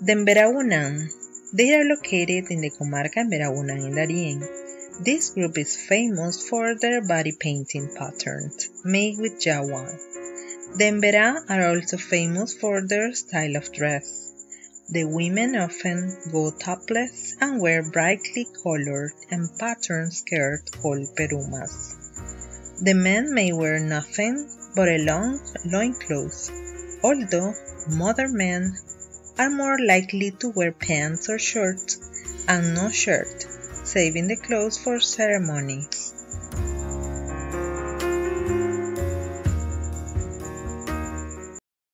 The Emberá-Wounaan. They are located in the comarca Emberá-Wounaan in Darién. This group is famous for their body painting patterns made with yawa. The Emberá are also famous for their style of dress. The women often go topless and wear brightly colored and patterned skirts called parumas. The men may wear nothing but a long loincloth, although modern men are more likely to wear pants or shorts and no shirt, saving the clothes for ceremonies.